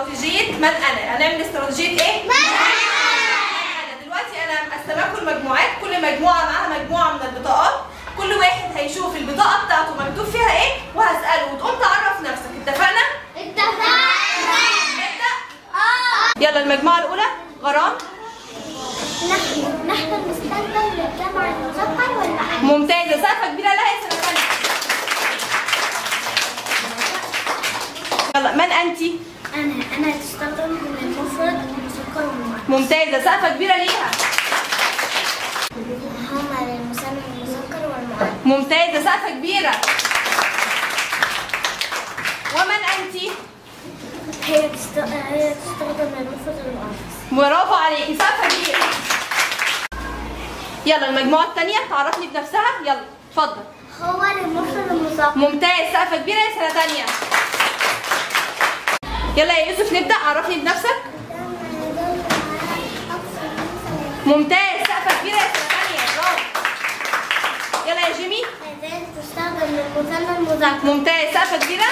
استراتيجية من أنا؟ هنعمل استراتيجية إيه؟ من أنا! دلوقتي أنا مقسمة لكم المجموعات كل مجموعة معاها مجموعة من البطاقات. كل واحد هيشوف البطاقة بتاعته مكتوب فيها إيه وهسأله وتقوم تعرف نفسك. اتفقنا؟ اتفقنا! نبدأ آه يلا المجموعة الأولى. غرام. نحن نحن نستخدم للجمع المذكر والمؤنث ممتازة. سقفة كبيرة. لها يا تانية يلا من أنت؟ أنا أنا تستخدم للمفرد المذكر والمؤنث ممتازة سقفة كبيرة ليها. هما للمثنى المذكر والمؤنث ممتازة سقفة كبيرة. ومن أنت؟ هي تست... هي تستخدم للمفرد والمؤنث برافو عليكي سقفة كبيرة. يلا المجموعة التانية تعرفني بنفسها. يلا اتفضل. هو للمفرد المذكر ممتاز سقفة كبيرة يا سنة تانية. يلا يا يوسف نبدأ. عرفني بنفسك. ممتاز. سقفة كبيرة يا تانية. برافو. يلا يا جيمي. ممتاز. سقفة كبيرة.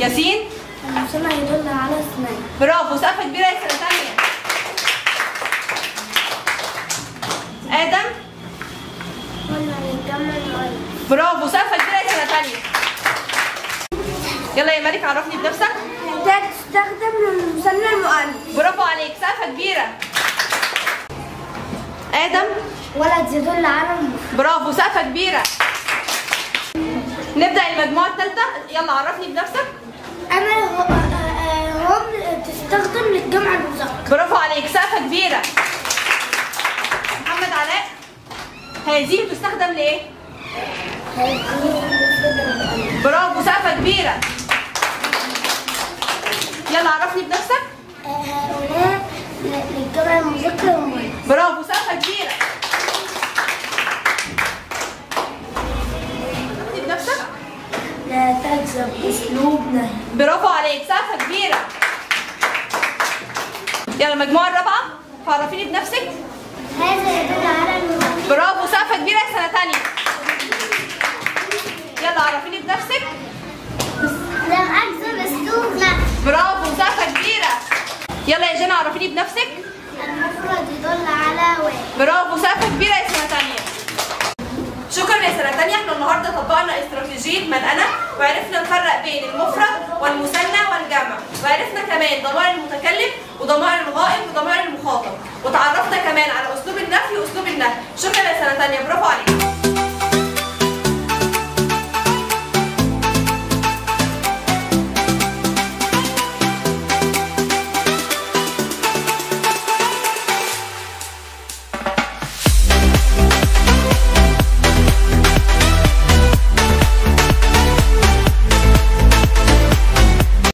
ياسين. المثنى يدل على اثنين برافو. سقفة كبيرة يا للجمع المؤنث برافو. سقفة كبيرة يا تانية. يلا يا مالك عرفني بنفسك. هذه تستخدم للمثنى المؤنث برافو عليك سقفة كبيرة. آدم؟ ولد يدل على برافو سقفة كبيرة. نبدأ المجموعة الثالثة. يلا عرفني بنفسك. أنا آه، آه، هم تستخدم للجمع المذكر. برافو عليك سقفة كبيرة. محمد علاء هذه بتستخدم لإيه؟ برافو سقفة كبيرة يلا عرفني بنفسك هؤلاء المذكر والمؤنث برافو عرفني بنفسك لا تكذب أسلوب نهي برافو عليك سقفة كبيرة يلا المجموعة الرابعة عرفيني بنفسك؟ هذا يدل على بنفسك المفرد يدل على واحد. برافو سقفة كبيرة يا سنة تانية. شكرا يا سنة تانية. إحنا النهاردة طبقنا استراتيجية من أنا وعرفنا نفرق بين المفرد والمثنى والجمع. وعرفنا كمان ضمائر المتكلم وضمائر الغائب وضمائر المخاطب. وتعرفنا كمان على أسلوب النفي وأسلوب النهي. شكرا يا سنة تانية. برافو